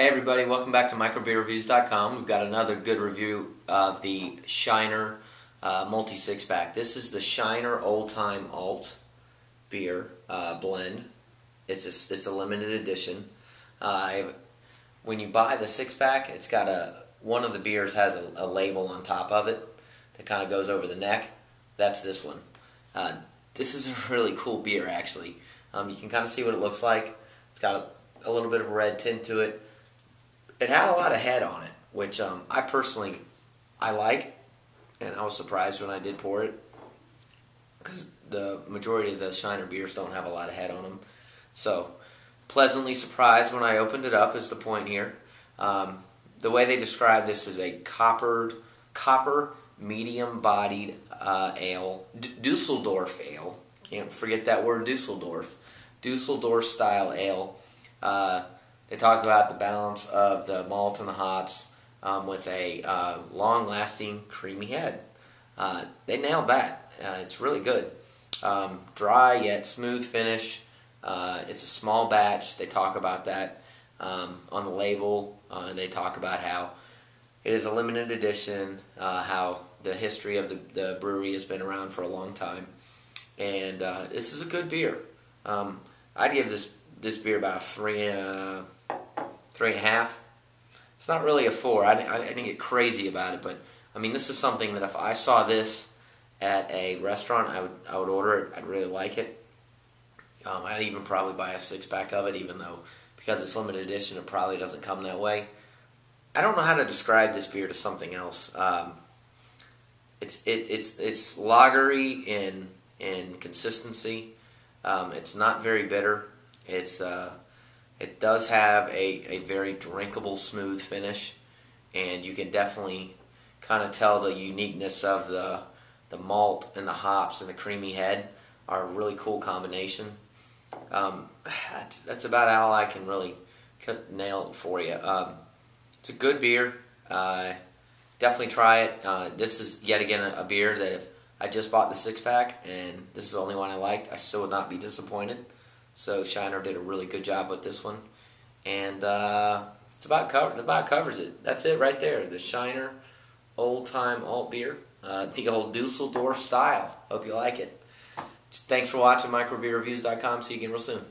Hey everybody, welcome back to microbeerreviews.com. We've got another good review of the Shiner uh, multi six pack. This is the Shiner Old Time Alt beer uh, blend. It's a, it's a limited edition. Uh, when you buy the six pack, it's got a one of the beers has a, a label on top of it that kind of goes over the neck. That's this one. Uh, this is a really cool beer actually. Um, you can kind of see what it looks like. It's got a, a little bit of a red tint to it it had a lot of head on it, which um, I personally I like, and I was surprised when I did pour it because the majority of the Shiner beers don't have a lot of head on them. So pleasantly surprised when I opened it up is the point here. Um, the way they describe this is a coppered copper medium bodied uh, ale, D- Dusseldorf ale. Can't forget that word Dusseldorf. Dusseldorf style ale. Uh, they talk about the balance of the malt and the hops um, with a uh, long-lasting creamy head. Uh, they nailed that. Uh, it's really good. Um, dry yet smooth finish. Uh, it's a small batch. They talk about that um, on the label. Uh, they talk about how it is a limited edition, uh, how the history of the, the brewery has been around for a long time. And this is a good beer. Um, I'd give this this beer about a three, uh, three and a half. It's not really a four. I, I, I didn't get crazy about it, but I mean, this is something that if I saw this at a restaurant, I would I would order it. I'd really like it. Um, I'd even probably buy a six pack of it, even though because it's limited edition, it probably doesn't come that way. I don't know how to describe this beer to something else. Um, it's it, it's it's lagery in in consistency. Um, it's not very bitter. It's uh, it does have a, a very drinkable, smooth finish, and you can definitely kind of tell the uniqueness of the the malt and the hops and the creamy head are a really cool combination. Um, that's, that's about all I can really nail it for you. Um, it's a good beer. Uh, definitely try it. Uh, this is yet again a, a, beer that if I just bought the six pack and this is the only one I liked, I still would not be disappointed. So Shiner did a really good job with this one, and uh, it's about cover about covers it. That's it right there. The Shiner old time alt beer, uh, the old Dusseldorf style. Hope you like it. Thanks for watching microbeerreviews.com. See you again real soon.